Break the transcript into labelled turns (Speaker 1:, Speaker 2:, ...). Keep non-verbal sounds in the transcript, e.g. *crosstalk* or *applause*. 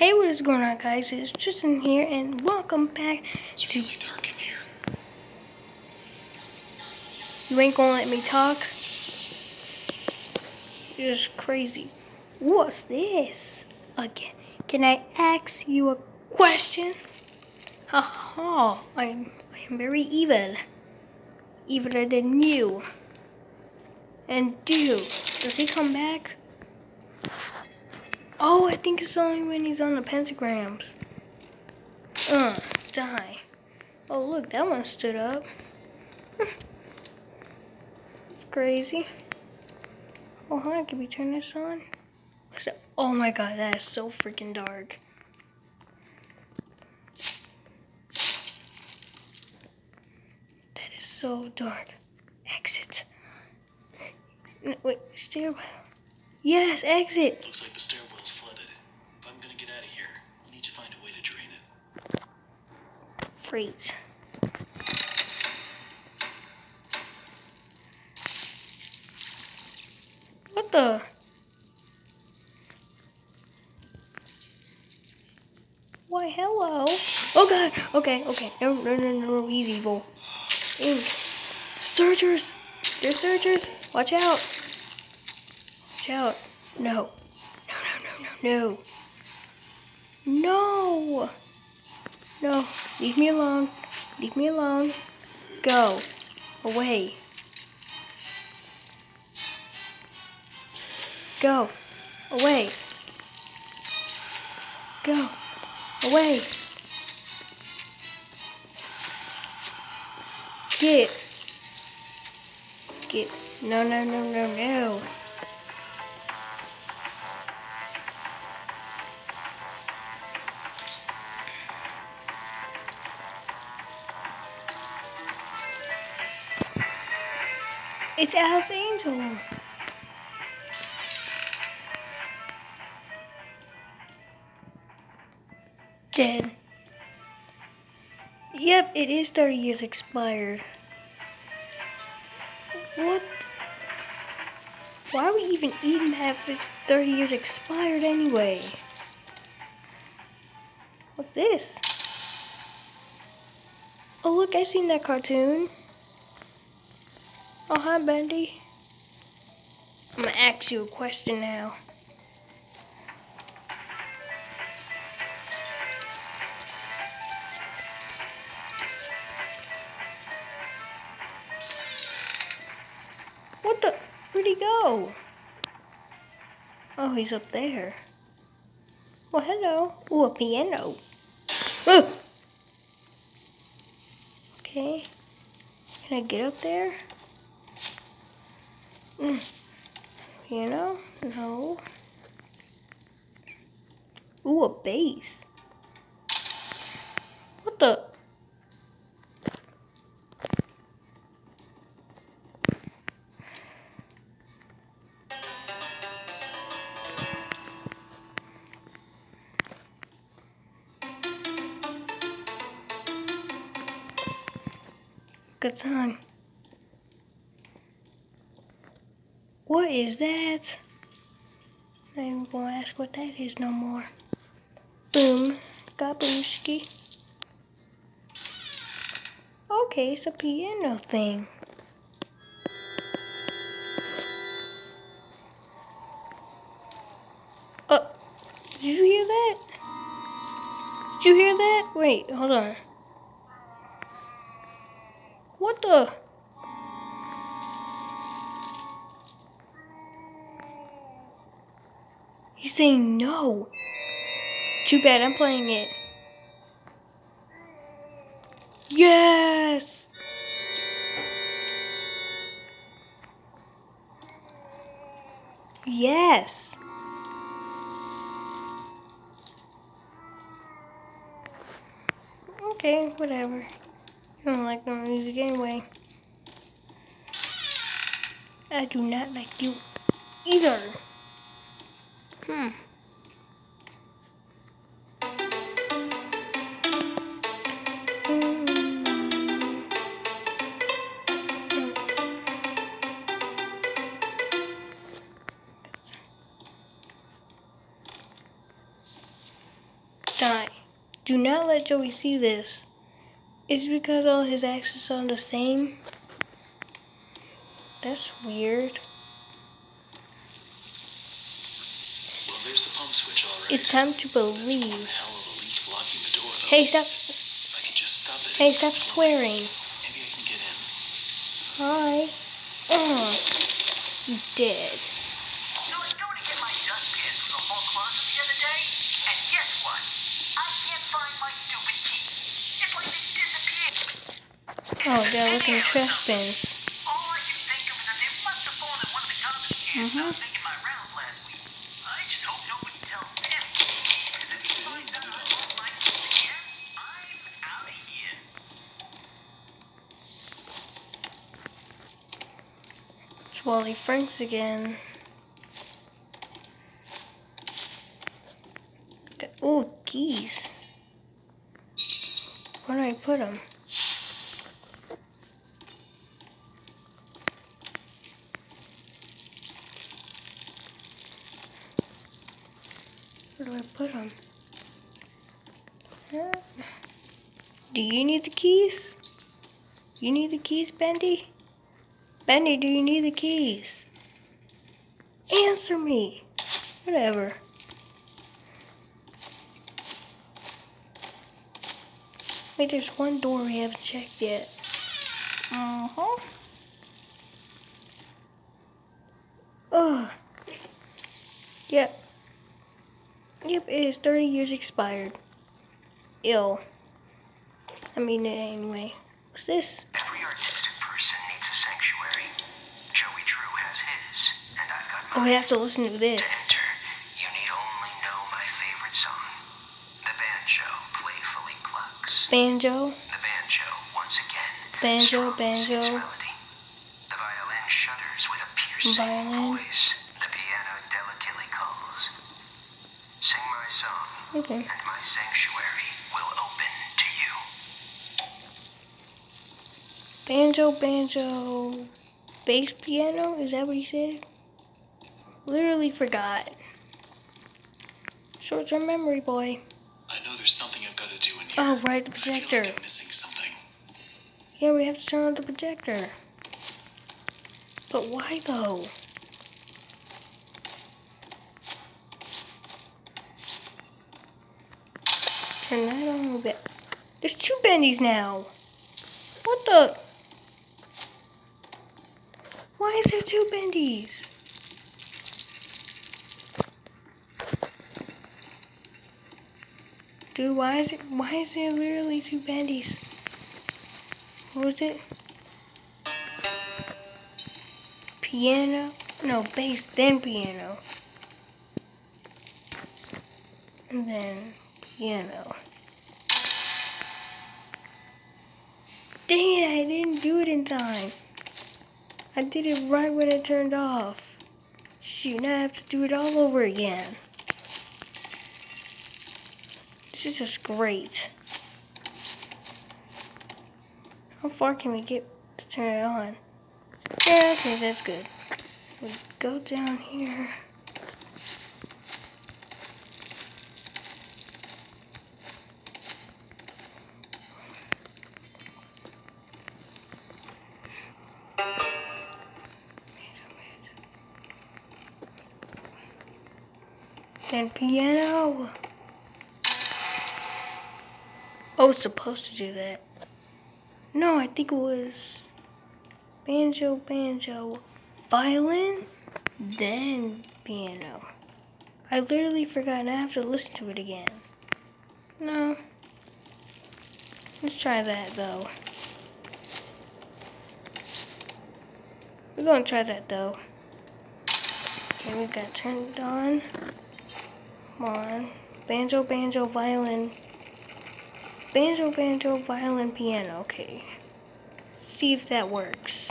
Speaker 1: Hey, what is going on, guys? It's Tristan here, and welcome back
Speaker 2: It's
Speaker 1: to.
Speaker 2: really dark in here.
Speaker 1: You ain't gonna let me talk? You're just crazy. What's this? Again, can I ask you a question? Ha ha! I'm I'm very evil, eviler than you. And dude, does he come back? Oh, I think it's only when he's on the pentagrams. Uh, die. Oh, look, that one stood up. *laughs* It's crazy. Oh, hi, can we turn this on? What's that? Oh my god, that is so freaking dark. That is so dark. Exit. N- Wait, stairwell. Yes, exit.
Speaker 2: Looks like the stairwell's flooded. If I'm gonna get out of here, we need to find a way to drain it.
Speaker 1: Freeze. What the? Why, hello. Oh god. Okay, okay. No, no, no, no. He's evil. Ink. Searchers. There's searchers. Watch out. Watch out. No. No, no, no, no, no. No. No, leave me alone. Leave me alone. Go. Away. Go. Away. Go. Away. Get. Get. No, no, no, no, no. It's Alice Angel. Dead. Yep, it is 30 years expired. What? Why are we even eating that if it's 30 years expired anyway? What's this? Oh, look, I seen that cartoon. Oh, hi, Bendy. I'm gonna ask you a question now. What the? Where'd he go? Oh, he's up there. Well, hello. Ooh, a piano. Oh! Okay. Can I get up there? Mm. You know? No. Ooh, a bass. What the? Good song. What is that? I ain't even gonna ask what that is no more. Boom. Gabooski. Okay, it's a piano thing. Oh, did you hear that? Did you hear that? Wait, hold on. What the? Saying no. Too bad I'm playing it. Yes! Yes! Okay, whatever. I don't like the music anyway. I do not like you either. Hmm. Die. Do not let Joey see this. Is it because all his axes are the same? That's weird.
Speaker 2: Well, there's the pump switch already.
Speaker 1: It's time to believe.
Speaker 2: hell of a leak blocking the door, though.
Speaker 1: Hey, stop.
Speaker 2: I can just stop it.
Speaker 1: Hey, stop swearing.
Speaker 2: Maybe I can get in.
Speaker 1: Hi. Oh, you dead.
Speaker 3: So I was going to get my dustpan from the hall closet the other day, and guess what? I can't find my stupid key. It's like they disappeared.
Speaker 1: Oh, God, look at the trash bins.
Speaker 3: All I can think of is that they must have fallen in one of the garbage cans I was making my rounds last week. I just hope nobody tells Penny. Because if he finds out I lost my keys again, I'm out of here.
Speaker 1: It's Wally Franks again. Ooh, keys. Where do I put them? Where do I put them? Do you need the keys? You need the keys, Bendy? Bendy, do you need the keys? Answer me. Whatever. Wait, there's one door we haven't checked yet. Uh huh. Ugh. Yep. Yep, it is 30 years expired. Ill. I mean it anyway. What's this?
Speaker 3: Every artistic person needs a sanctuary. Joey Drew has his, and I've got
Speaker 1: Oh, we have to listen to this.
Speaker 3: enter, you need only know my favorite song. The banjo playfully clucks.
Speaker 1: Banjo.
Speaker 3: The banjo, once again,
Speaker 1: Banjo, banjo.
Speaker 3: The violin shudders with a piercing
Speaker 1: Violin.
Speaker 3: voice. The piano delicately calls. Sing my song,
Speaker 1: Okay.
Speaker 3: and my sanctuary will open to you.
Speaker 1: Banjo, banjo, bass piano? Is that what he said? Literally forgot. Short term memory, boy.
Speaker 2: I know there's something I've got to do in here.
Speaker 1: Oh, right, the
Speaker 2: but I feel
Speaker 1: projector.
Speaker 2: like I'm missing something.
Speaker 1: Yeah, we have to turn on the projector. But why though? Turn that on a little bit. There's two bendies now. What the? Why is there two bendies? Dude, why is it? Why is there literally two bandies? What was it? Piano? No, bass, then piano. And then piano. Dang it, I didn't do it in time. I did it right when it turned off. Shoot, now I have to do it all over again. This is just great. How far can we get to turn it on? Yeah, okay, that's good. We go down here. Then piano. Oh, it's supposed to do that. No, I think it was banjo, banjo, violin, then piano. I literally forgot and I have to listen to it again. No. Let's try that though. We're gonna try that though. Okay, we got turned on. Come on. Banjo, banjo, violin. Banjo, banjo, violin, piano. Okay. See if that works.